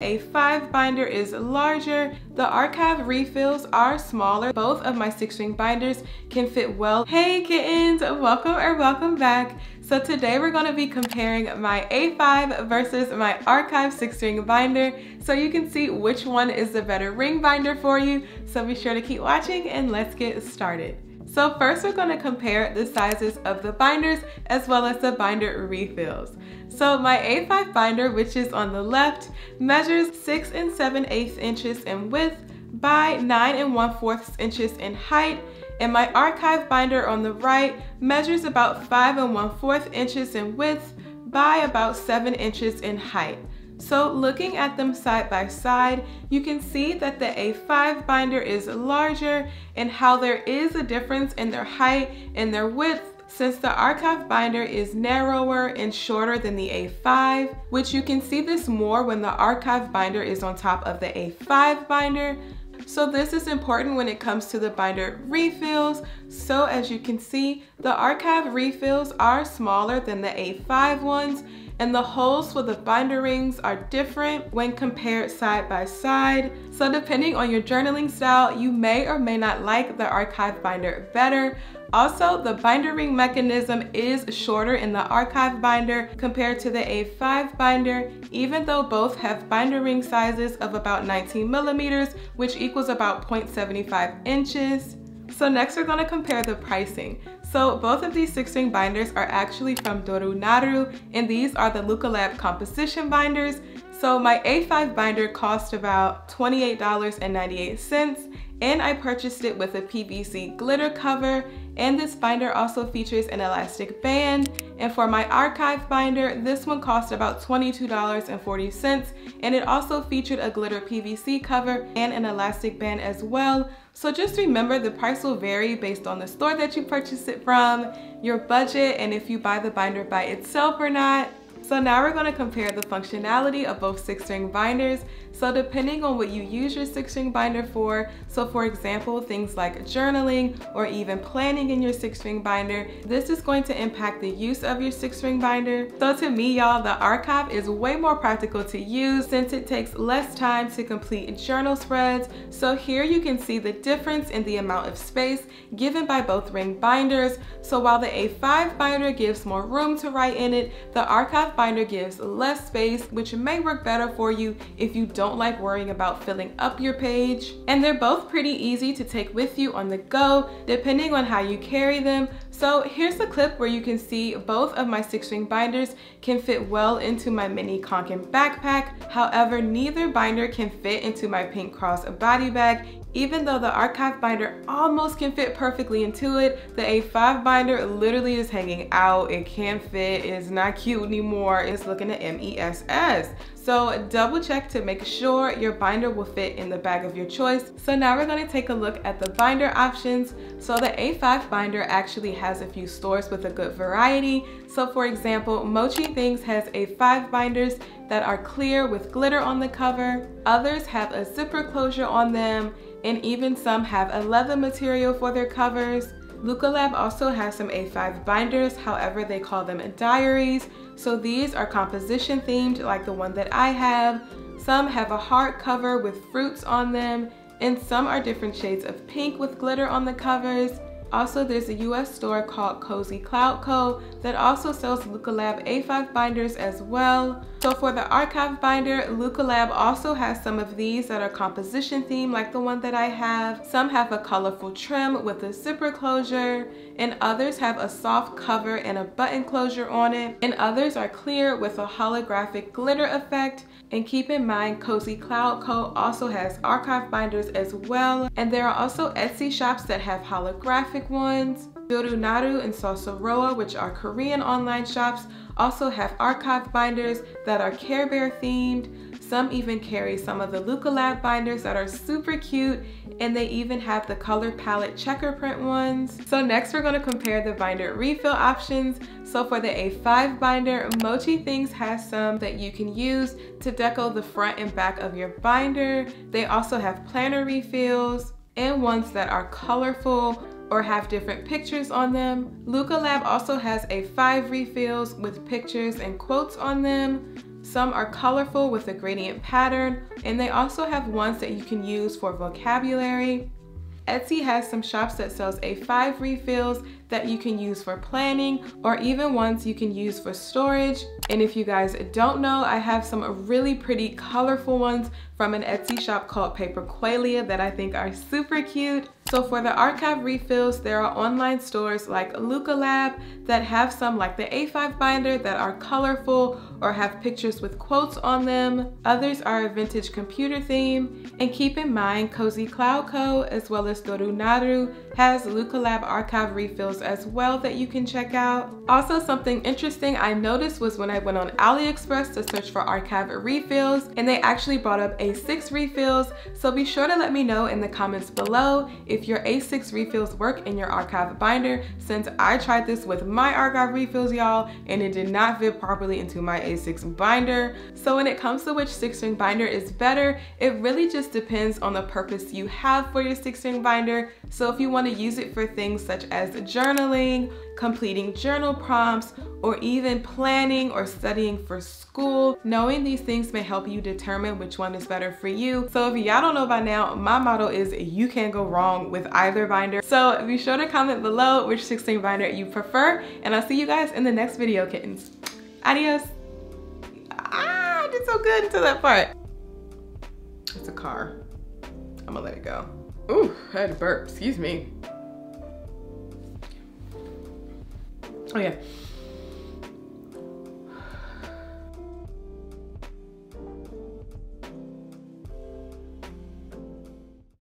A5 binder is larger. The archive refills are smaller. Both of my six ring binders can fit well. Hey Kiittens, welcome or welcome back. So today we're gonna be comparing my A5 versus my archive six ring binder so you can see which one is the better ring binder for you. So be sure to keep watching and let's get started. So first we're going to compare the sizes of the binders as well as the binder refills. So my A5 binder, which is on the left, measures 6 and 7 eighths inches in width by 9 and 1 4 inches in height and my archive binder on the right measures about 5 and 1 4 inches in width by about 7 inches in height. So looking at them side by side, you can see that the A5 binder is larger and how there is a difference in their height and their width since the archive binder is narrower and shorter than the A5, which you can see this more when the archive binder is on top of the A5 binder. So this is important when it comes to the binder refills. So as you can see, the archive refills are smaller than the A5 ones and the holes for the binder rings are different when compared side by side. So depending on your journaling style, you may or may not like the archive binder better. Also, the binder ring mechanism is shorter in the archive binder compared to the A5 binder, even though both have binder ring sizes of about 19 millimeters, which equals about 0.75 inches. So next we're gonna compare the pricing. So both of these six ring binders are actually from Durunaru and these are the Lucalab composition binders. So my A5 binder cost about $28.98 and I purchased it with a PVC glitter cover and this binder also features an elastic band. And for my archive binder this one cost about $22.40 and it also featured a glitter PVC cover and an elastic band as well. So just remember the price will vary based on the store that you purchase it from, your budget, and if you buy the binder by itself or not. So now we're gonna compare the functionality of both six ring binders. So depending on what you use your six ring binder for, so for example, things like journaling or even planning in your six ring binder, this is going to impact the use of your six ring binder. So to me, y'all, the archive is way more practical to use since it takes less time to complete journal spreads. So here you can see the difference in the amount of space given by both ring binders. So while the A5 binder gives more room to write in it, the archive binder gives less space, which may work better for you if you don't like worrying about filling up your page. And they're both pretty easy to take with you on the go, depending on how you carry them. So here's the clip where you can see both of my six ring binders can fit well into my mini Kanken backpack. However, neither binder can fit into my pink cross body bag even though the archive binder almost can fit perfectly into it, the A5 binder literally is hanging out. It can't fit, it's not cute anymore. It's looking at MESS. So double check to make sure your binder will fit in the bag of your choice. So now we're gonna take a look at the binder options. So the A5 binder actually has a few stores with a good variety. So for example, Mochi Things has A5 binders that are clear with glitter on the cover. Others have a zipper closure on them and even some have a leather material for their covers. Lucalab also has some A5 binders, however they call them diaries. So these are composition themed like the one that I have. Some have a heart cover with fruits on them and some are different shades of pink with glitter on the covers. Also, there's a US store called Cozy Cloud Co. that also sells Lucalab A5 binders as well. So for the archive binder, Lucalab also has some of these that are composition themed like the one that I have. Some have a colorful trim with a zipper closure and others have a soft cover and a button closure on it and others are clear with a holographic glitter effect and keep in mind, Cozy Cloud Co. also has archive binders as well. And there are also Etsy shops that have holographic ones. Durunaru and Sosoroa, which are Korean online shops, also have archive binders that are Care Bear themed. Some even carry some of the Lucalab binders that are super cute and they even have the color palette checker print ones. So next we're gonna compare the binder refill options. So for the A5 binder, Mochi Things has some that you can use to deco the front and back of your binder. They also have planner refills and ones that are colorful or have different pictures on them. Lucalab also has A5 refills with pictures and quotes on them. Some are colorful with a gradient pattern, and they also have ones that you can use for vocabulary. Etsy has some shops that sells A5 refills that you can use for planning or even ones you can use for storage. And if you guys don't know, I have some really pretty colorful ones from an Etsy shop called Paperqualia that I think are super cute. So for the archive refills, there are online stores like Lucalab that have some like the A5 binder that are colorful or have pictures with quotes on them. Others are a vintage computer theme. And keep in mind, Cozy Cloud Co. as well as Durunaru has Lucalab archive refills as well that you can check out. Also something interesting I noticed was when I went on AliExpress to search for archive refills and they actually brought up A6 refills. So be sure to let me know in the comments below if your A6 refills work in your archive binder since I tried this with my archive refills y'all and it did not fit properly into my A6 binder. So when it comes to which six ring binder is better, it really just depends on the purpose you have for your six ring binder. So if you want to use it for things such as journaling, completing journal prompts, or even planning or studying for school. Knowing these things may help you determine which one is better for you. So if y'all don't know by now, my motto is you can't go wrong with either binder. So be sure to comment below which 16 binder you prefer, and I'll see you guys in the next video, Kiittens. Adios. So good until that part. It's a car. I'm gonna let it go. Ooh, I had a burp, excuse me. Oh yeah.